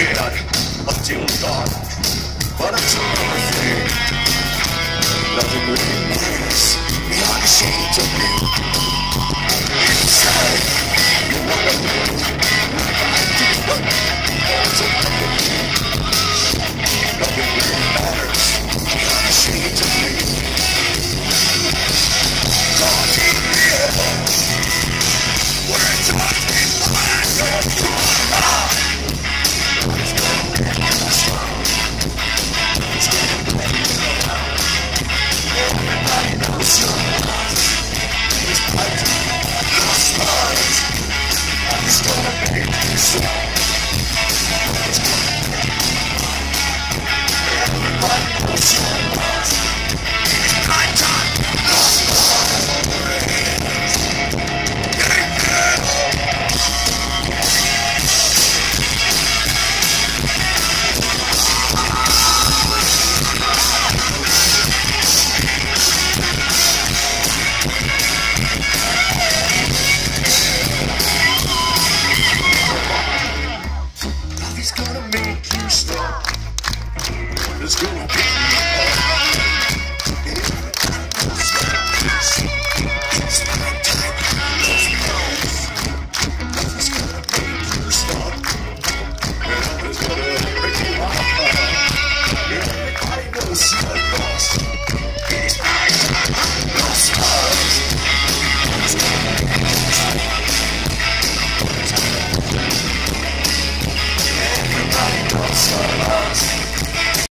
A dim dawn. But I'm so afraid. Nothing remains beyond